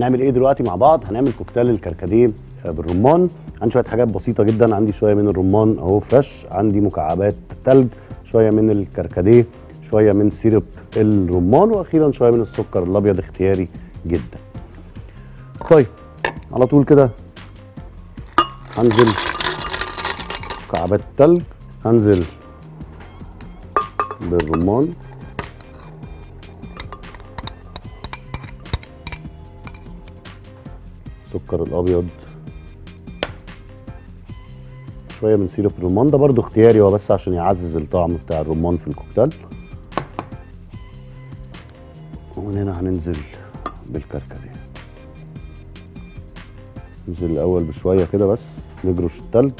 هنعمل إيه دلوقتي مع بعض؟ هنعمل كوكتيل الكركديه بالرمان. عندي شوية حاجات بسيطة جدا. عندي شوية من الرمان اهو فريش عندي مكعبات تلج شوية من الكركديه شوية من سيرب الرمان وأخيرا شوية من السكر الأبيض اختياري جدا. طيب على طول كده هنزل مكعبات التلج هنزل بالرمان. السكر الأبيض. شوية من سيرب الرمان. ده برضو اختياري هو بس عشان يعزز الطعم بتاع الرمان في الكوكتيل. ومن هنا هننزل بالكركديه. ننزل الأول بشوية كده بس نجرش التلج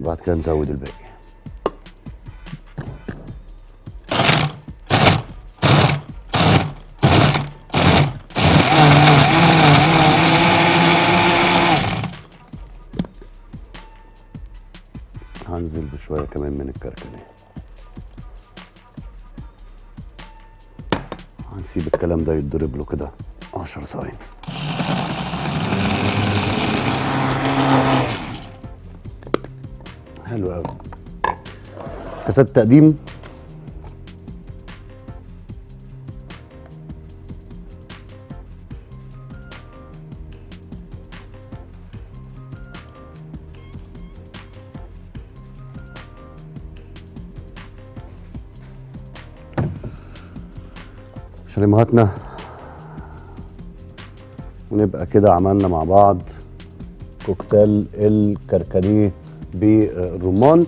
وبعد كده نزود الباقي. هنزل بشوية كمان من الكركديه. هنسيب الكلام ده يتضرب له كده 10 ثواني. حلو قوي كاسات تقديم شاليموهاتنا ونبقى كده عملنا مع بعض كوكتيل الكركديه بالرمان.